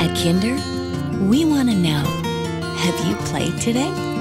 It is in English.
At Kinder, we want to know have you played today?